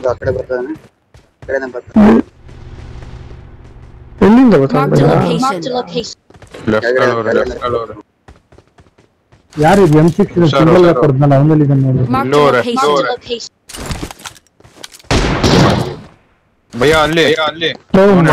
ಇದು ಆ ಕಡೆ ಬರ್ತಾನೆ ಈ ಕಡೆನೇ ಬರ್ತಾನೆ ಎಲ್ಲಿಂದ Marked a ಗೊತ್ತಾಗ್ಲಿಲ್ಲ location. location. ಲೆಫ್ಟ್ ಅಲ್ಲವ್ರೆ ಲೆಫ್ಟ್ ಅಲ್ಲವ್ರೆ ಯಾರು ಇದು ಎಂ ಸಿಕ್ಸ್ ಹುಷಾರು, ಸಿಂಗಲ್ ಹುಷಾರು. ಕೊಡ್ದಲ್ಲ ಅವನಲ್ಲಿ ಇದನ್ನ ನೋಡಿ Marked a Lower, location. lower. location. Bhaiya ಅಲ್ಲಿ ಅಲ್ಲಿ ನಾವು ಅವ್ನು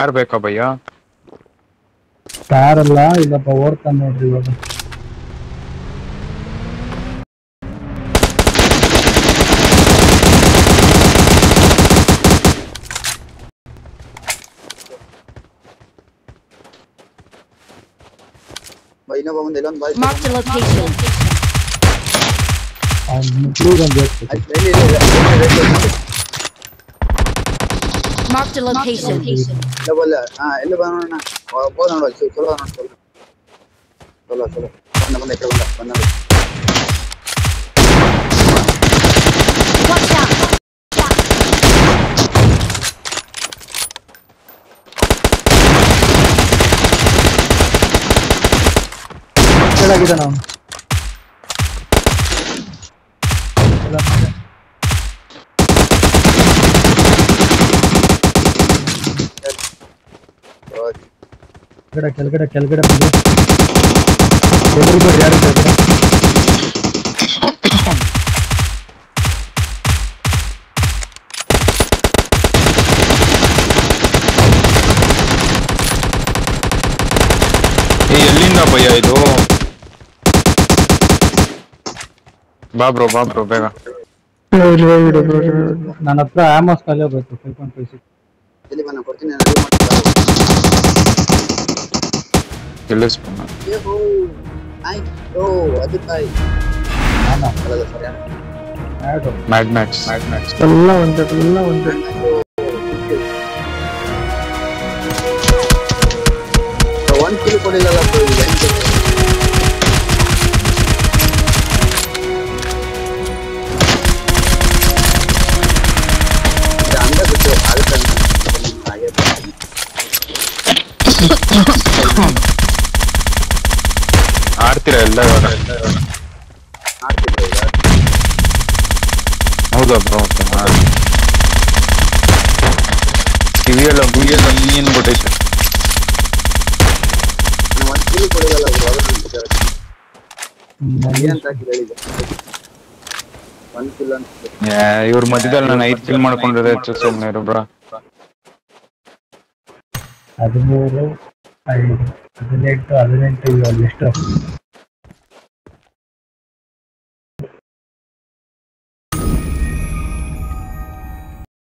ಕಾರ್ ಬೇಕಾ ಭಯ್ಯ ಕಾರ್ ಅಲ್ಲ ಇಲ್ಲಪ್ಪ ಓಡ್ತಾನೆ ನೋಡ್ರಿ ಇವಾಗ ಬಾ, ಇನ್ನೊಬ್ಬ ಬಂದ ಇಲ್ಲೊಂದು ಬಾಯ್ Marked a location. ಅವ್ನು ಒಂದು ಬೇಕು ಆಯ್ತು, ಇಲ್ಲಿ, ಇಲ್ಲಿ, Marked a location. Double. Ah, hello, banana. Go down, go. Cholo, banana, cholo. Cholo, cholo. Banana, banana, ikkada banana, banana. Watch out. चला किधर नाम चला ಕೆಳಗಡೆ ಕೆಳಗಡೆ ಕೆಳಗಡೆ ಬಂದು ಎದುರುಗಡೆ ಯಾರು ಕೆಳಗಡೆ ಏ ಎಲ್ಲಿಂದ ಭಯ್ಯ ಇದು ಬಾ ಬ್ರೋ ಬಾ ಬ್ರೋ ಬೇಗ ಇಲ್ಲಿ ಹೋಗ್ಬಿಡು bro, ಇಲ್ಲಿ ಹೋಗ್ಬಿಡು. ನನ್ನ ಹತ್ರ ಆಮೋಸ್ ಕಾಲೇ ಬೇಕು ಫೈವ್ ಪಾಯಿಂಟ್ ಫೈವ್ ಸಿಕ್ಸ್ ಎಲ್ಲಿ ಬಾ ನಾನು ಕೊಡ್ತೀನಿ kill this one. Yo, I oh, I did I. Mad Max. Mad Max. Alla undu, alla undu. So one kill kodidalla bro, bench. Anda kuchu alkan. Hahaha. ಎಲ್ಲ ಇವಾಗ ಮಾಡ್ತಿದ್ರು ಈಗ. ಹೌದಾ bro ಕಿವಿಯೆಲ್ಲ ಗುಯ್ಯೆಲ್ಲ ನೀನ್ ಬಿಟ್ಟೈತೆ ನಾನು ಒಂದ್ ಕಿಲೋ ಕೊಡಿಲ್ಲಲ್ಲ bro, ಅದು ನನ್ಗೆ ವಿಚಾರ. ಏನಂತ ಹಾಕಿ ಹೇಳಿದೆ ಒಂದ್ ಕಿಲೋ ಅಂತ ಇವ್ರ ಮಧ್ಯದಲ್ಲಿ ನಾನು ಐದು ಕಿಲ್ ಮಾಡ್ಕೊಂಡಿರೋದೇ ಹೆಚ್ಚು ಸುಮ್ಮನೆ ಇರು ಬ್ರೋ ಹದಿಮೂರು ಐದು ಹದಿನೆಂಟು ಹದಿನೆಂಟು ಇವಾಗ ಎಷ್ಟು